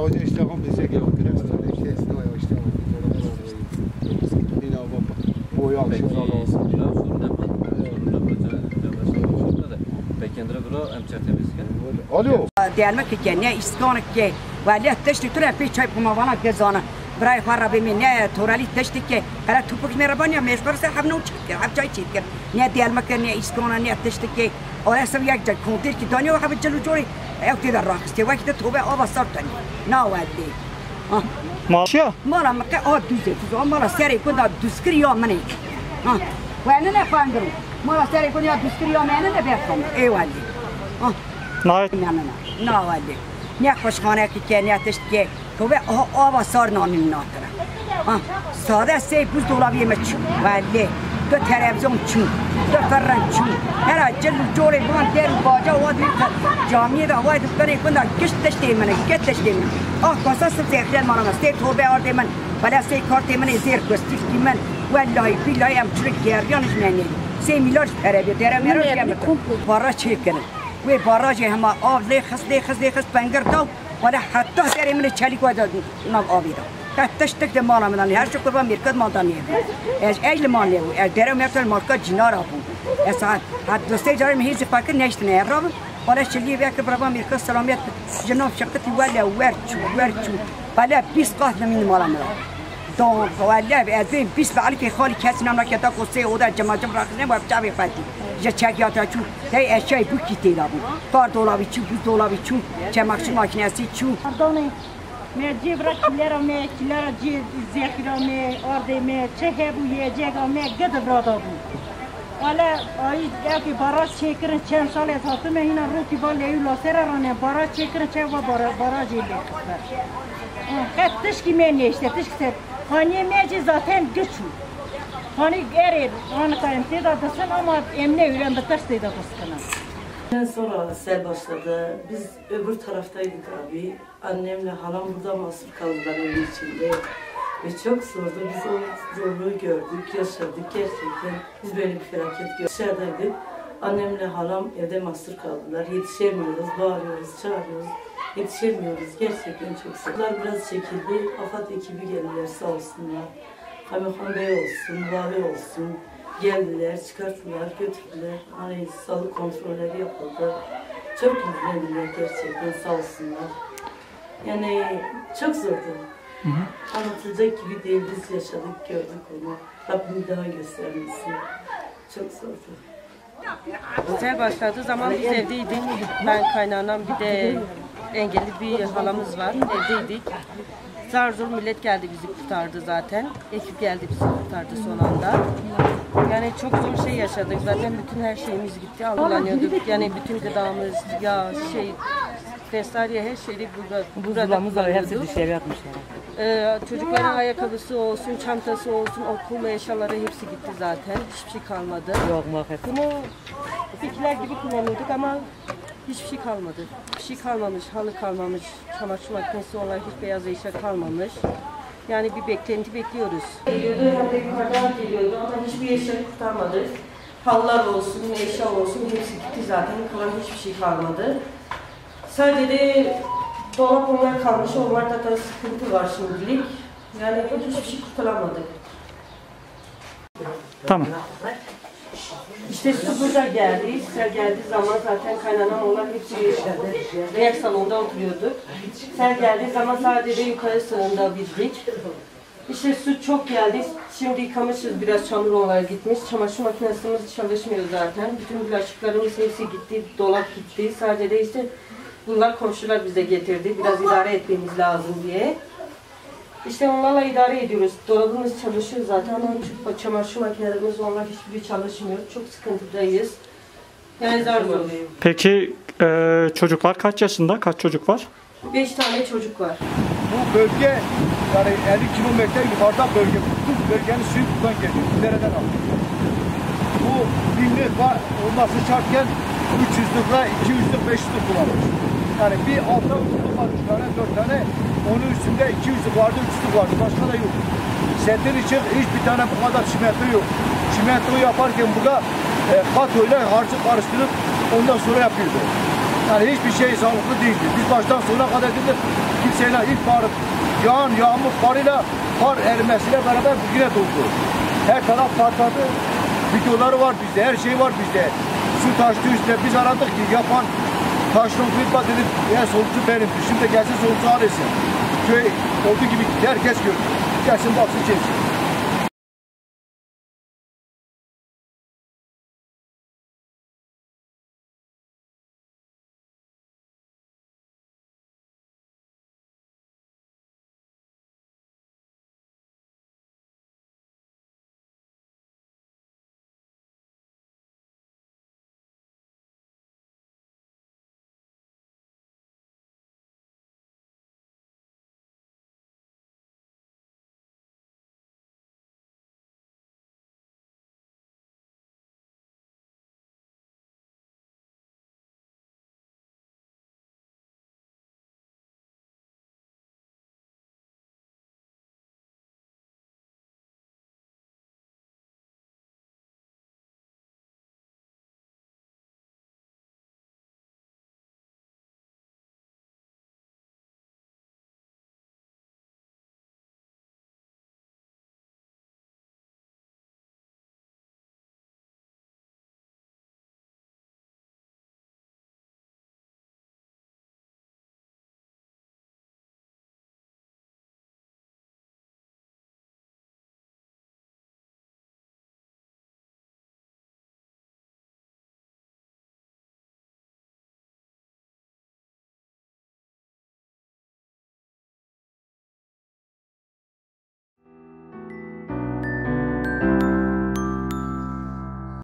Oggi stiamo pensando che Diyelim ki gene iskanak ki vali teşti tura pe çay pumavana gezana. Bray harabi ne torali teşti ki kala tupuk meraban ya meşgul se hamne uçak ne diyelim ne iskana ne teşti ki orası bir yak kontir ki dönüyor hap celu و جلو جوری اوتی در راکستی وقتی توبه آب سر تانی نه ولی آه Maaşya? مالا مکه آ دوزه دوزه مالا سری کنده دوسکری یا منی آه ولی نه فانگرو مالا سری کنده دوسکری یا منی نه بیفهم ای ولی آه Nait. نه نه نه نه ولی نه خوشخانه که که نه تشت که تو به آب سار نانی ناتره آه ساده سه بوز دولابی مچ ولی دو تلویزیون چون دو فرن چون. هر جل جوری بان دیر باجا وادی دی جامعه دا وای دبنی کندا گشت تشتی من گشت تشتی من. آه کاسا سفیخرن من است. توبه آرد من. بلا سی کارت من زیر گستی من. والله بیلای ام چرک گریانش منی سی میلیارد پره بی درم رو کم بارا چی کنم وی باراج هم آب لی خس لی خس لی خس پنگر داو. ولی حتی سری من چلیک و دادن نام آبی داو marca تک de mana medanê her şi kurban mîrkat مال bû ez ej li manê bû ez dere mertel marka cinara bû ez hat hat dostê carê min hêzî pakir neştine ev rabim حالا شلیه بیا که برام امریکا سلامیت جناب شرکتی ولی ورچو ورچو بله 20 قهد نمین مالا دان دام ولی از این 20 بغلی که خالی کسی نمرا که تا قصه او در جمع جمع راکنه باید چه بفتی جا چکیاتا چون تای اشیای بو کی تیلا بود تار دولاوی چون بود دولاوی چه مخشون ماکنه me cibra kilera me kilera ci zekira me orada me çehe bu yiyecek me gıdı brada bu. Ala ay ya ki baraj çekirin çen sale satı me yine ruki bal leyu la sera rane baraj çekirin çe va baraj ile kısar. Kat dış ki me ne işte dış ki hani meci zaten güçlü. Hani erir, hani kayın teda dışın ama emne üren bitaş teda kıskına. Ondan sonra sel başladı. Biz öbür taraftaydık abi. Annemle halam burada mahsur kaldılar evin içinde. Ve çok zordu. Biz o zorluğu gördük, yaşadık gerçekten. Biz böyle bir felaket gördük. Dışarıdaydık. Annemle halam evde mahsur kaldılar. Yetişemiyoruz, bağırıyoruz, çağırıyoruz. Yetişemiyoruz. Gerçekten çok zor. Bunlar biraz çekildi. AFAD ekibi geldiler sağ olsunlar. Kaymakam Bey olsun, vali olsun. Geldiler, çıkarttılar, götürdüler. Hani sağlık kontrolleri yapıldı. Çok ilgilendiler gerçekten sağ olsunlar. Yani çok zordu. Anlatılacak gibi değil. Biz yaşadık, gördük onu. Rabbim daha göstermesin. Çok zordu. Sel başladığı zaman biz evdeydik. Ben kaynanam bir de engelli bir halamız var. Evdeydik. Zar zor millet geldi bizi kurtardı zaten. Ekip geldi bizi kurtardı son anda. Yani çok zor şey yaşadık. Zaten bütün her şeyimiz gitti. Algılanıyorduk. Yani bütün gıdamız, ya şey vesaire her şeyi burada, burada kullanıyorduk. dışarı atmışlar. Ee, çocukların ayakkabısı olsun, çantası olsun, okul eşyaları hepsi gitti zaten. Hiçbir şey kalmadı. Yok muhakkak. Bunu fikirler gibi kullanıyorduk ama hiçbir şey kalmadı. Bir şey kalmamış, halı kalmamış, çamaşır makinesi olarak hiç beyaz eşya kalmamış. Yani bir beklenti bekliyoruz. Geliyordu hem de yukarıdan geliyordu ama hiçbir eşya kurtarmadı. Halılar olsun, eşya olsun hepsi gitti zaten. Kalan hiçbir şey kalmadı. Sadece dolap onlar kalmış. Onlarda da sıkıntı var şimdilik. Yani hiçbir şey kurtaramadık. Tamam. İşte su burada geldi. Sel geldiği zaman zaten kaynanan olan hepsi reyak salonda oturuyorduk. Sel geldiği zaman sadece yukarı sığında bizdik. İşte su çok geldi. Şimdi yıkamışız biraz çamur olarak gitmiş. Çamaşır makinesimiz çalışmıyor zaten. Bütün bulaşıklarımız hepsi gitti. Dolap gitti. Sadece işte bunlar komşular bize getirdi. Biraz idare etmemiz lazım diye. İşte onlarla idare ediyoruz. Dolabımız çalışıyor zaten ama çok çamaşır makinelerimiz onlar hiçbiri çalışmıyor. Çok sıkıntıdayız. Yani zar zor. Peki e, çocuklar kaç yaşında? Kaç çocuk var? Beş tane çocuk var. Bu bölge yani 50 kilometre yukarıda bölge. Bütün bölgenin suyu buradan geliyor. Nereden alıyor? Bu binlik var olması şartken 300'lükle 200'lük 500'lük kullanmış. Yani bir altta uçluk var 3 tane 4 tane. Onun üstünde 200'lük vardı 300'lük vardı. Başka da yok. Setin için hiçbir tane bu kadar çimento yok. Çimento yaparken burada e, katoyla harcı karıştırıp ondan sonra yapıyordu. Yani hiçbir şey sağlıklı değildi. Biz baştan sona kadar dedik kimseyle ilk var yağan yağmur karıyla kar erimesiyle beraber bugüne doldu. Her taraf patladı. Videoları var bizde, her şey var bizde. Su taştı üstüne. Biz aradık ki yapan taşlı firma dedik en sonucu benim. Şimdi gelsin sonucu arasın. Köy olduğu gibi herkes gördü. Gelsin baksın çeksin.